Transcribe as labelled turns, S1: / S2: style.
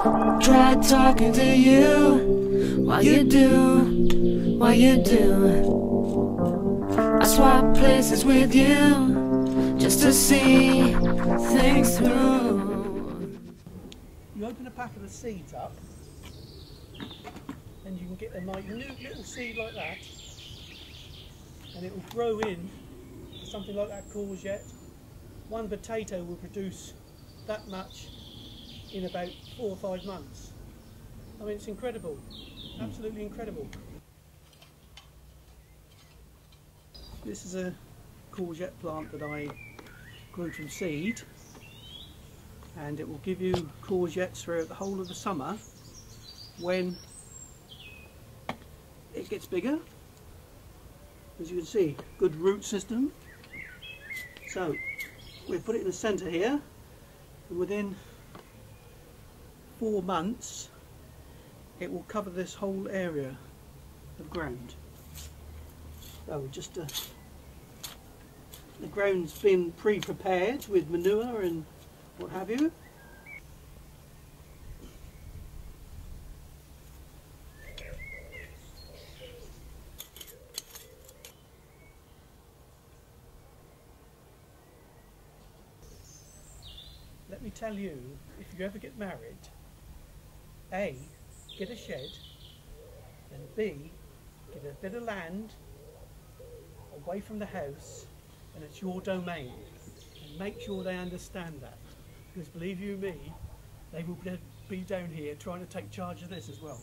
S1: tried talking to you. while you do, why you do. I swap places with you just to see things through.
S2: You open a pack of seeds up, and you can get a minute little seed like that, and it will grow in something like that courgette. One potato will produce that much in about four or five months. I mean, it's incredible, hmm. absolutely incredible. This is a courgette plant that I grew from seed and it will give you courgettes throughout the whole of the summer when it gets bigger as you can see good root system so we put it in the centre here and within four months it will cover this whole area of ground so just uh, the ground's been pre-prepared with manure and what have you. Let me tell you, if you ever get married, A, get a shed, and B, get a bit of land away from the house and it's your domain. And make sure they understand that. Because believe you me, they will be down here trying to take charge of this as well.